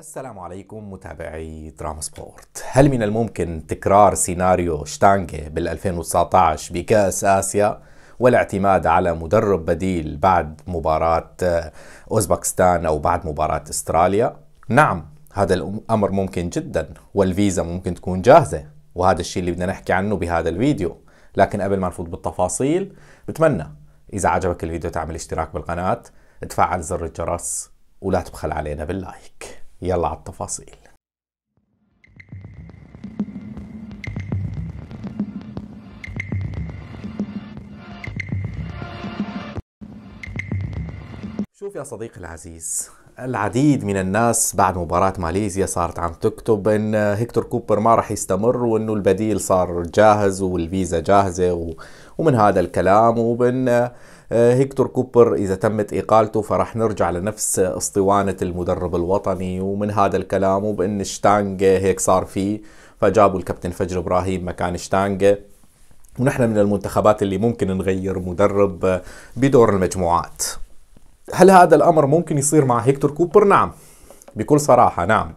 السلام عليكم متابعي دراما سبورت. هل من الممكن تكرار سيناريو شتانجي بال 2019 بكأس آسيا والاعتماد على مدرب بديل بعد مباراة أوزبكستان أو بعد مباراة أستراليا؟ نعم هذا الأمر ممكن جدا والفيزا ممكن تكون جاهزة وهذا الشيء اللي بدنا نحكي عنه بهذا الفيديو. لكن قبل ما نفوت بالتفاصيل بتمنى إذا عجبك الفيديو تعمل اشتراك بالقناة تفعل زر الجرس ولا تبخل علينا بال like. يلا على التفاصيل. شوف يا صديقي العزيز العديد من الناس بعد مباراة ماليزيا صارت عم تكتب إن هيكتور كوبر ما راح يستمر وإنه البديل صار جاهز والفيزا جاهزة ومن هذا الكلام وبإن هيكتور كوبر إذا تمت اقالته فراح نرجع لنفس أسطوانة المدرب الوطني ومن هذا الكلام وبإن شتانجي هيك صار فيه فجابوا الكابتن فجر إبراهيم مكان شتانجي ونحن من المنتخبات اللي ممكن نغير مدرب بدور المجموعات هل هذا الأمر ممكن يصير مع هيكتور كوبر؟ نعم بكل صراحة نعم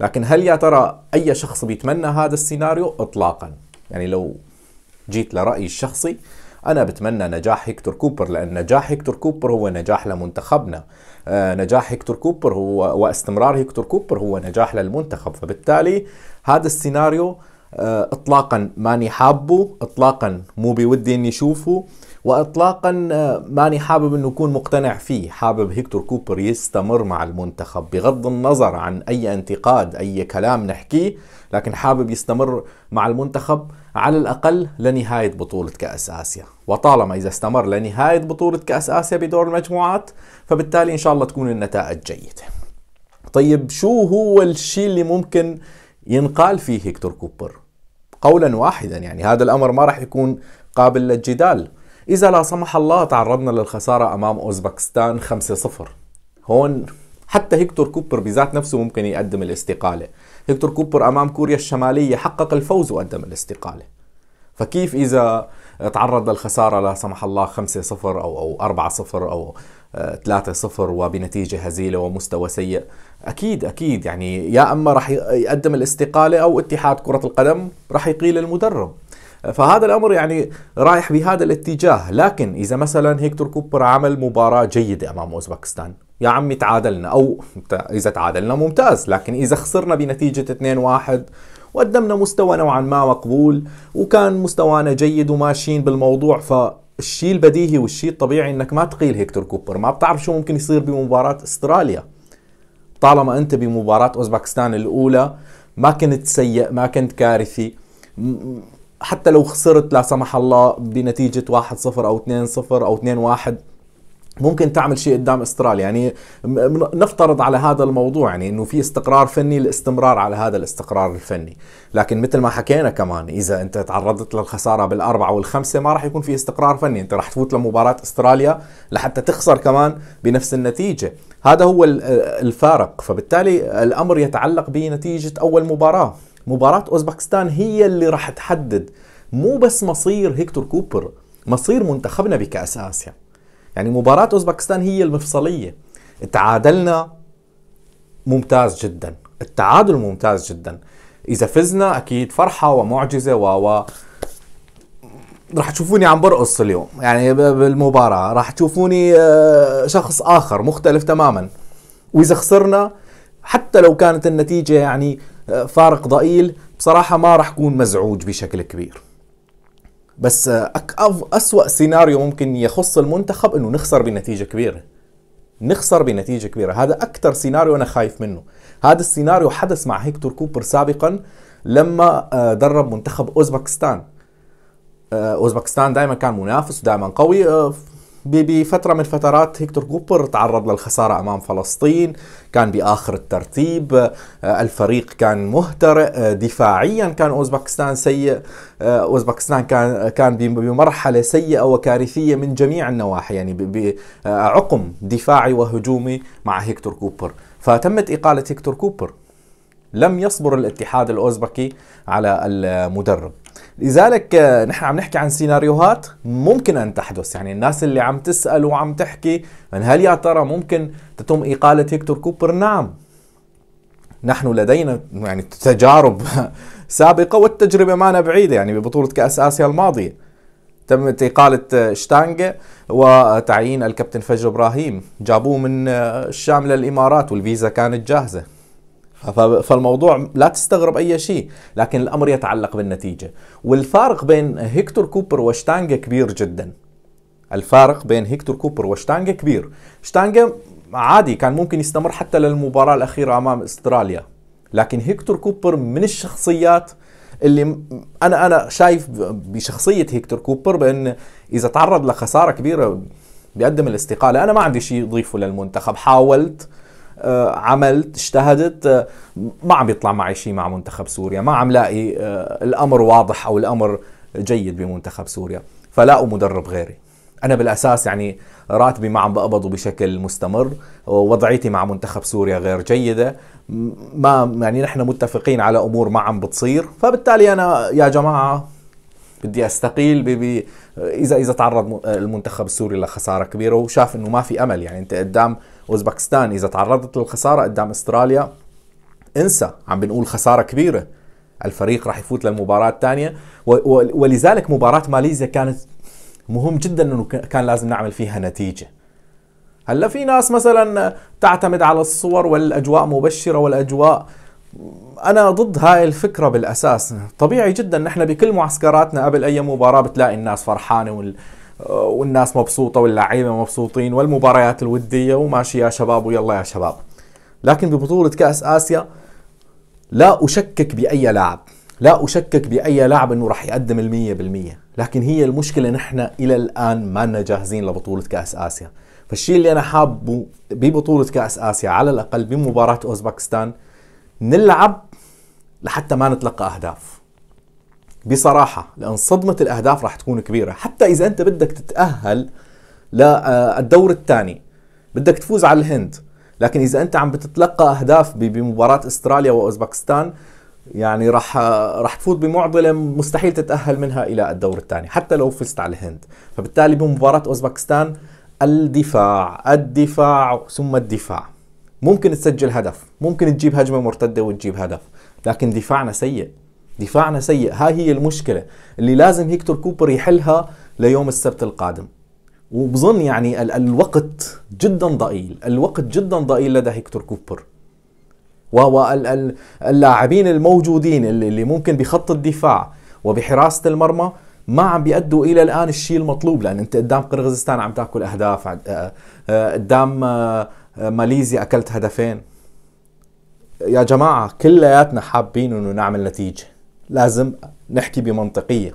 لكن هل يا ترى أي شخص بيتمنى هذا السيناريو؟ اطلاقا يعني لو جيت لرأيي الشخصي أنا بتمنى نجاح هيكتور كوبر لأن نجاح هيكتور كوبر هو نجاح لمنتخبنا. آه نجاح هيكتور كوبر هو واستمرار هيكتور كوبر هو نجاح للمنتخب. فبالتالي هذا السيناريو آه اطلاقا ماني حابه اطلاقا مو بودي إني اشوفه واطلاقا ماني حابب إنه اكون مقتنع فيه. حابب هيكتور كوبر يستمر مع المنتخب بغض النظر عن أي انتقاد أي كلام نحكيه لكن حابب يستمر مع المنتخب. على الأقل لنهاية بطولة كأس آسيا. وطالما إذا استمر لنهاية بطولة كأس آسيا بدور المجموعات فبالتالي إن شاء الله تكون النتائج جيدة. طيب شو هو الشيء اللي ممكن ينقال فيه هيكتور كوبر؟ قولا واحدا يعني هذا الأمر ما راح يكون قابل للجدال. إذا لا سمح الله تعرضنا للخسارة أمام أوزبكستان 5-0 هون حتى هيكتور كوبر بذات نفسه ممكن يقدم الاستقالة. هيكتور كوبر أمام كوريا الشمالية حقق الفوز وقدم الاستقالة. فكيف إذا تعرض للخسارة لا سمح الله 5-0 أو أو 4-0 أو 3-0 وبنتيجة هزيلة ومستوى سيء؟ أكيد أكيد. يعني يا أما راح يقدم الاستقالة أو اتحاد كرة القدم راح يقيل المدرب. فهذا الأمر يعني رايح بهذا الاتجاه. لكن إذا مثلا هيكتور كوبر عمل مباراة جيدة أمام أوزبكستان يا عمي تعادلنا أو إذا تعادلنا ممتاز. لكن إذا خسرنا بنتيجة 2-1 وقدمنا مستوى نوعا ما مقبول وكان مستوانا جيد وماشيين بالموضوع فالشيء البديهي والشيء الطبيعي إنك ما تقيل هيكتور كوبر. ما بتعرف شو ممكن يصير بمباراة استراليا. طالما أنت بمباراة أوزبكستان الأولى ما كنت سيء ما كنت كارثي حتى لو خسرت لا سمح الله بنتيجة 1-0 أو 2-0 أو 2-1 ممكن تعمل شيء قدام استراليا. يعني نفترض على هذا الموضوع يعني إنه في استقرار فني الاستمرار على هذا الاستقرار الفني. لكن مثل ما حكينا كمان إذا أنت تعرضت للخسارة بالأربعة والخمسه ما راح يكون في استقرار فني. أنت راح تفوت لمباراة استراليا لحتى تخسر كمان بنفس النتيجة. هذا هو الفارق. فبالتالي الأمر يتعلق بنتيجة أول مباراة. مباراة أوزبكستان هي اللي راح تحدد مو بس مصير هيكتور كوبر مصير منتخبنا بكأس آسيا. يعني مباراة أوزبكستان هي المفصلية. تعادلنا ممتاز جدا التعادل ممتاز جدا. إذا فزنا أكيد فرحة ومعجزة و و راح تشوفوني عم برقص اليوم. يعني بالمباراة راح تشوفوني شخص آخر مختلف تماما. وإذا خسرنا حتى لو كانت النتيجة يعني فارق ضئيل. بصراحة ما راح أكون مزعوج بشكل كبير. بس أسوأ سيناريو ممكن يخص المنتخب أنه نخسر بنتيجة كبيرة. نخسر بنتيجة كبيرة. هذا أكثر سيناريو أنا خايف منه. هذا السيناريو حدث مع هيكتور كوبر سابقا لما درب منتخب أوزبكستان. أوزبكستان دائما كان منافس ودائما قوي. بفترة من فترات هيكتور كوبر تعرض للخسارة أمام فلسطين كان بآخر الترتيب الفريق كان مهترئ دفاعيا كان أوزبكستان سيء أوزبكستان كان كان بمرحلة سيئة وكارثية من جميع النواحي يعني بعقم دفاعي وهجومي مع هيكتور كوبر. فتمت إقالة هيكتور كوبر. لم يصبر الاتحاد الأوزبكي على المدرب. لذلك نحن عم نحكي عن سيناريوهات ممكن أن تحدث. يعني الناس اللي عم تسأل وعم تحكي من هل يا ترى ممكن تتم إقالة هيكتور كوبر؟ نعم. نحن لدينا يعني تجارب سابقة والتجربة مانا بعيدة يعني ببطولة كأس آسيا الماضيه تمت إقالة شتانجا وتعيين الكابتن فجر إبراهيم. جابوه من الشام للإمارات والفيزا كانت جاهزة. فالموضوع لا تستغرب أي شيء لكن الأمر يتعلق بالنتيجة. والفارق بين هيكتور كوبر وشتانجا كبير جدا. الفارق بين هيكتور كوبر وشتانجا كبير. شتانجا عادي كان ممكن يستمر حتى للمباراة الأخيرة أمام استراليا لكن هيكتور كوبر من الشخصيات اللي أنا أنا شايف بشخصية هيكتور كوبر بأن إذا تعرض لخسارة كبيرة بيقدم الاستقالة. أنا ما عندي شيء اضيفه للمنتخب. حاولت عملت اجتهدت آه، ما عم يطلع معي شيء مع منتخب سوريا ما عم لاقي آه، الأمر واضح أو الأمر جيد بمنتخب سوريا فلاقوا مدرب غيري. أنا بالأساس يعني راتبي ما عم بقبضه بشكل مستمر ووضعيتي مع منتخب سوريا غير جيدة. ما يعني نحن متفقين على أمور ما عم بتصير فبالتالي أنا يا جماعة بدي أستقيل بي اذا إذا تعرض المنتخب السوري لخسارة كبيرة وشاف إنه ما في أمل. يعني أنت قدام اوزبكستان إذا تعرضت للخسارة قدام أستراليا انسى. عم بنقول خسارة كبيرة. الفريق راح يفوت للمباراه الثانية ولذلك مباراة ماليزيا كانت مهم جدا إنه كان لازم نعمل فيها نتيجة. هلأ في ناس مثلا تعتمد على الصور والأجواء مبشرة والأجواء. أنا ضد هاي الفكرة بالأساس. طبيعي جدا. نحن بكل معسكراتنا قبل أي مباراة بتلاقي الناس فرحانة وال... والناس مبسوطة واللعيبة مبسوطين والمباريات الودية وماشي يا شباب ويلا يا شباب. لكن ببطولة كأس آسيا لا أشكك بأي لاعب. لا أشكك بأي لاعب إنه راح يقدم المية بالمية. لكن هي المشكلة نحن إلى الآن ما جاهزين لبطولة كأس آسيا. فالشيء اللي أنا حابه ببطولة كأس آسيا على الأقل بمباراة أوزبكستان نلعب لحتى ما نتلقى أهداف. بصراحة لأن صدمة الأهداف راح تكون كبيرة. حتى إذا أنت بدك تتأهل للدور الثاني بدك تفوز على الهند. لكن إذا أنت عم بتتلقى أهداف بمباراة أستراليا وأوزبكستان يعني راح راح تفوت بمعضلة مستحيل تتأهل منها إلى الدور الثاني حتى لو فزت على الهند. فبالتالي بمباراة أوزبكستان الدفاع الدفاع ثم الدفاع. ممكن تسجل هدف ممكن تجيب هجمة مرتدة وتجيب هدف لكن دفاعنا سيء. دفاعنا سيء. هاي هي المشكلة اللي لازم هيكتور كوبر يحلها ليوم السبت القادم. وبظن يعني ال الوقت جدا ضئيل. الوقت جدا ضئيل لدى هيكتور كوبر. واللاعبين الموجودين اللي ممكن بخط الدفاع وبحراسة المرمى ما عم بيأدوا إلى الآن الشيء المطلوب لأن أنت قدام قرغيزستان عم تأكل أهداف. آه، آه، قدام آه، ماليزيا أكلت هدفين. يا جماعة كلياتنا حابين إنه نعمل نتيجة. لازم نحكي بمنطقية.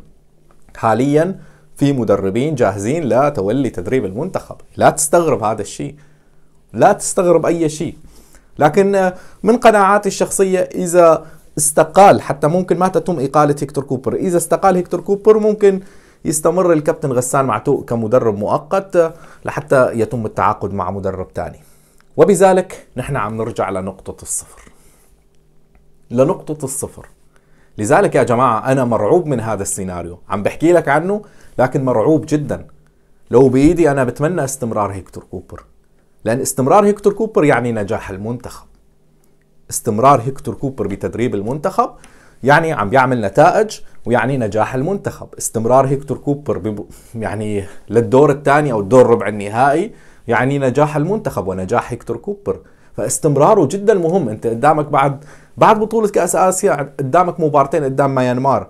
حاليا في مدربين جاهزين لتولي تدريب المنتخب. لا تستغرب هذا الشيء. لا تستغرب أي شيء. لكن من قناعاتي الشخصية إذا استقال حتى ممكن ما تتم إقالة هيكتور كوبر. إذا استقال هيكتور كوبر ممكن يستمر الكابتن غسان معتوق كمدرب مؤقت لحتى يتم التعاقد مع مدرب ثاني وبذلك نحن عم نرجع لنقطة الصفر. لنقطة الصفر. لذلك يا جماعة أنا مرعوب من هذا السيناريو. عم بحكي لك عنه لكن مرعوب جدا. لو بإيدي أنا بتمنى استمرار هيكتور كوبر. لأن استمرار هيكتور كوبر يعني نجاح المنتخب. استمرار هيكتور كوبر بتدريب المنتخب يعني عم بيعمل نتائج ويعني نجاح المنتخب. استمرار هيكتور كوبر. يعني للدور الثاني أو الدور ربع النهائي يعني نجاح المنتخب ونجاح هيكتور كوبر. فاستمراره جدا مهم. أنت قدامك بعد بعد بطولة كأس آسيا قدامك مبارتين قدام ميانمار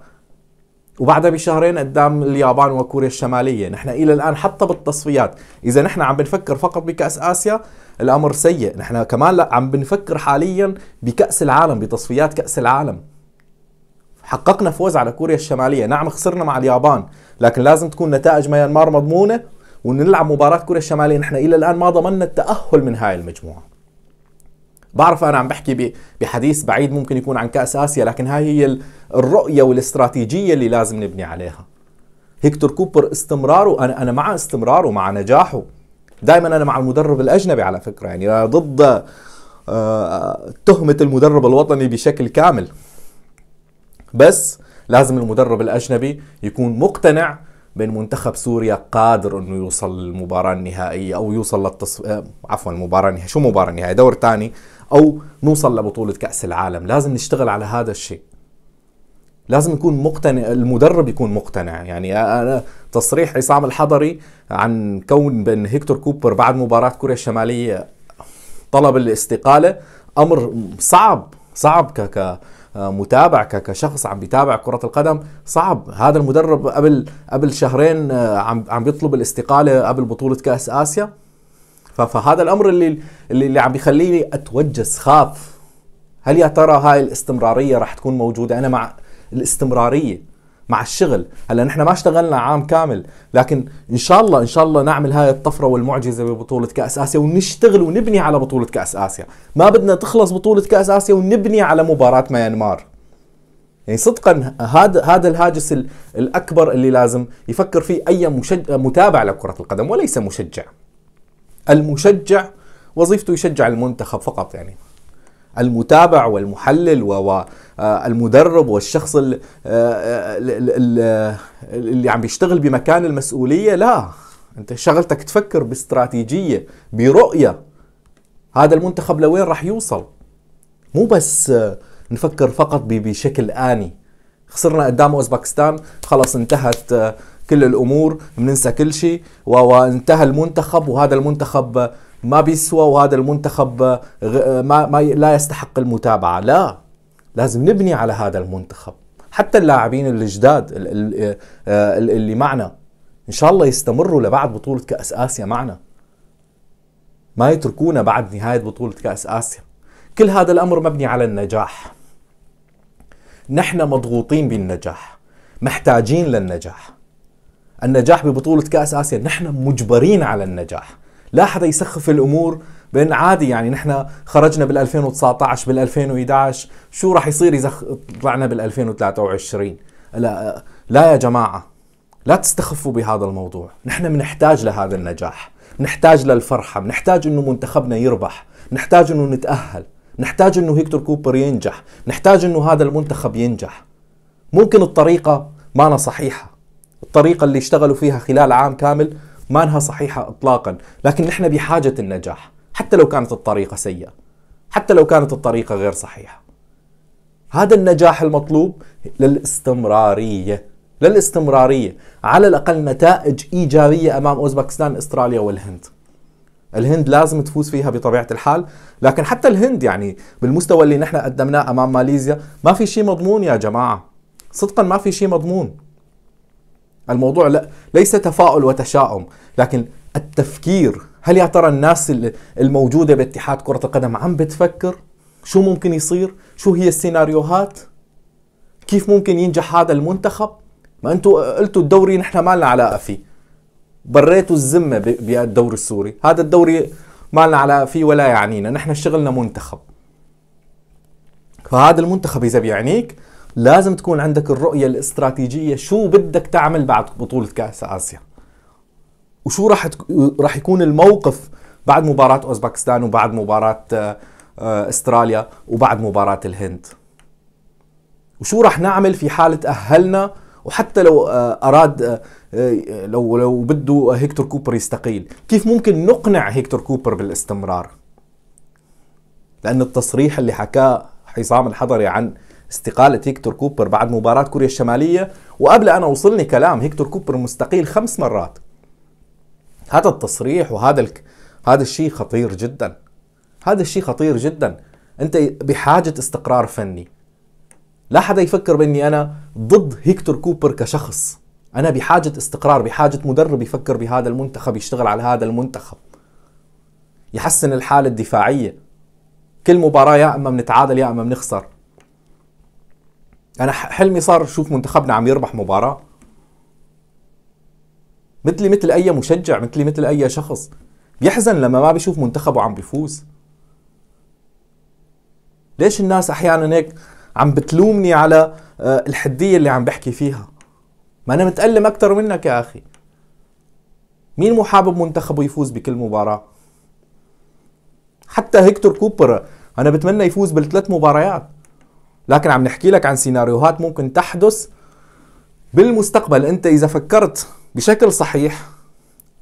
وبعدها بشهرين قدام اليابان وكوريا الشمالية. نحن إلى الآن حتى بالتصفيات. إذا نحن عم بنفكر فقط بكأس آسيا الأمر سيء. نحن كمان لا عم بنفكر حاليا بكأس العالم بتصفيات كأس العالم. حققنا فوز على كوريا الشمالية. نعم خسرنا مع اليابان لكن لازم تكون نتائج ميانمار مضمونة ونلعب مباراة كوريا الشمالية. نحن إلى الآن ما ضمننا التأهل من هاي المجموعة. بعرف أنا عم بحكي بحديث بعيد ممكن يكون عن كأس آسيا لكن هاي هي الرؤية والاستراتيجية اللي لازم نبني عليها. هيكتور كوبر استمراره أنا أنا مع استمراره مع نجاحه. دائما أنا مع المدرب الأجنبي على فكرة يعني ضد آه، تهمة المدرب الوطني بشكل كامل. بس لازم المدرب الأجنبي يكون مقتنع بين منتخب سوريا قادر إنه يوصل للمباراة النهائية أو يوصل للتصف آه، عفوا المباراه النهائيه شو مباراة النهائيه دور ثاني أو نوصل لبطولة كأس العالم. لازم نشتغل على هذا الشيء. لازم يكون مقتنع المدرب يكون مقتنع. يعني أنا تصريح عصام الحضري عن كون بان هيكتور كوبر بعد مباراة كوريا الشمالية طلب الاستقالة أمر صعب صعب ك متابع كشخص عم بيتابع كرة القدم صعب. هذا المدرب قبل قبل شهرين عم عم بيطلب الاستقالة قبل بطولة كأس آسيا. فهذا الأمر اللي اللي عم بيخليني أتوجس خاف. هل يا ترى هاي الاستمرارية راح تكون موجودة؟ أنا مع الاستمرارية. مع الشغل. هلا نحن ما اشتغلنا عام كامل لكن إن شاء الله إن شاء الله نعمل هاي الطفرة والمعجزة ببطولة كأس آسيا ونشتغل ونبني على بطولة كأس آسيا. ما بدنا تخلص بطولة كأس آسيا ونبني على مباراة ميانمار. يعني صدقا هذا هذا الهاجس الأكبر اللي لازم يفكر فيه أي مشجع متابع لكرة القدم وليس مشجع. المشجع وظيفته يشجع المنتخب فقط يعني. المتابع والمحلل والمدرب والشخص اللي عم بيشتغل بمكان المسؤولية. لا أنت شغلتك تفكر باستراتيجية برؤية. هذا المنتخب لوين راح يوصل؟ مو بس نفكر فقط بشكل آني. خسرنا قدام اوزباكستان خلص انتهت كل الأمور بننسى كل شيء وانتهى المنتخب وهذا المنتخب ما بيسوى وهذا المنتخب ما, ما لا يستحق المتابعة. لا لازم نبني على هذا المنتخب. حتى اللاعبين الجداد اللي معنا إن شاء الله يستمروا لبعد بطولة كأس آسيا معنا. ما يتركونا بعد نهاية بطولة كأس آسيا. كل هذا الأمر مبني على النجاح. نحن مضغوطين بالنجاح محتاجين للنجاح. النجاح ببطولة كأس آسيا نحن مجبرين على النجاح. لا حدا يسخف الأمور بأن عادي يعني نحن خرجنا بال 2019 بال 2011 شو راح يصير إذا طلعنا بال 2023 لا لا يا جماعة لا تستخفوا بهذا الموضوع. نحن بنحتاج لهذا النجاح نحتاج للفرحة بنحتاج إنه منتخبنا يربح نحتاج إنه نتأهل نحتاج إنه هيكتور كوبر ينجح نحتاج إنه هذا المنتخب ينجح. ممكن الطريقة ما صحيحة. الطريقة اللي اشتغلوا فيها خلال عام كامل ما أنها صحيحة اطلاقا لكن نحن بحاجة النجاح حتى لو كانت الطريقة سيئة حتى لو كانت الطريقة غير صحيحة. هذا النجاح المطلوب للاستمرارية للاستمرارية على الأقل نتائج إيجابية أمام أوزبكستان أستراليا والهند. الهند لازم تفوز فيها بطبيعة الحال لكن حتى الهند يعني بالمستوى اللي نحن قدمناه أمام ماليزيا ما في شيء مضمون يا جماعة. صدقا ما في شيء مضمون. الموضوع لا ليس تفاؤل وتشاؤم لكن التفكير هل يا ترى الناس الموجودة باتحاد كرة القدم عم بتفكر؟ شو ممكن يصير؟ شو هي السيناريوهات؟ كيف ممكن ينجح هذا المنتخب؟ ما أنتوا قلتوا الدوري نحن ما لنا علاقة فيه. بريتوا الذمة بالدوري السوري. هذا الدوري ما لنا علاقة فيه ولا يعنينا. نحن شغلنا منتخب. فهذا المنتخب إذا بيعنيك لازم تكون عندك الرؤية الاستراتيجية شو بدك تعمل بعد بطولة كأس آسيا. وشو راح راح يكون الموقف بعد مباراة أوزبكستان وبعد مباراة آه، آه، أستراليا وبعد مباراة الهند. وشو راح نعمل في حالة تأهلنا وحتى لو آه، أراد لو لو بده هيكتور كوبر يستقيل كيف ممكن نقنع هيكتور كوبر بالاستمرار؟ لأن التصريح اللي حكاه عصام الحضري عن استقالة هيكتور كوبر بعد مباراة كوريا الشمالية وقبل أنا وصلني كلام هيكتور كوبر مستقيل خمس مرات. هذا التصريح وهذا ال... هذا الشيء خطير جدا. هذا الشيء خطير جدا. أنت بحاجة استقرار فني. لا حدا يفكر بأني أنا ضد هيكتور كوبر كشخص. أنا بحاجة استقرار بحاجة مدرب يفكر بهذا المنتخب يشتغل على هذا المنتخب. يحسن الحالة الدفاعية. كل مباراة يا إما بنتعادل يا إما بنخسر. أنا حلمي صار أشوف منتخبنا عم يربح مباراة. مثلي مثل أي مشجع مثلي مثل أي شخص. بيحزن لما ما بيشوف منتخبه عم بيفوز. ليش الناس أحيانا هيك عم بتلومني على آه، الحدية اللي عم بحكي فيها؟ ما أنا متألم أكثر منك يا أخي. مين مو حابب منتخبه يفوز بكل مباراة؟ حتى هيكتور كوبر أنا بتمنى يفوز بالثلاث مباريات. لكن عم نحكي لك عن سيناريوهات ممكن تحدث بالمستقبل. انت إذا فكرت بشكل صحيح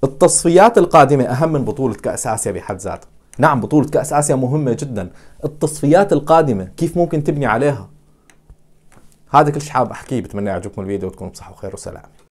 التصفيات القادمة أهم من بطولة كأس آسيا بحد ذاتها. نعم بطولة كأس آسيا مهمة جدا. التصفيات القادمة كيف ممكن تبني عليها؟ هذا كل شيء حاب أحكيه. بتمنى يعجبكم الفيديو وتكونوا بصحة وخير وسلام.